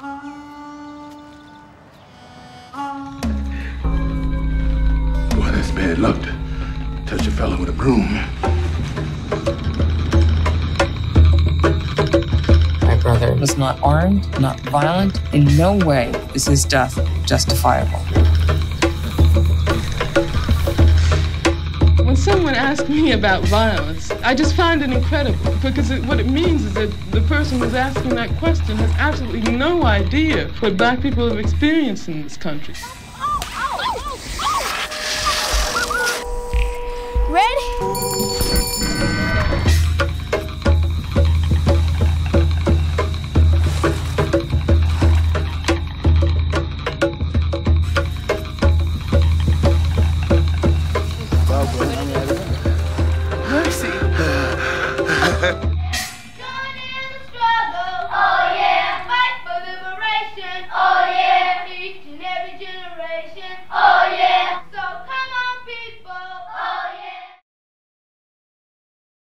Boy, that's bad luck to touch a fella with a broom. My brother was not armed, not violent. In no way is his death justifiable. Someone asks me about violence, I just find it incredible because it, what it means is that the person who's asking that question has absolutely no idea what black people have experienced in this country. nation. Oh.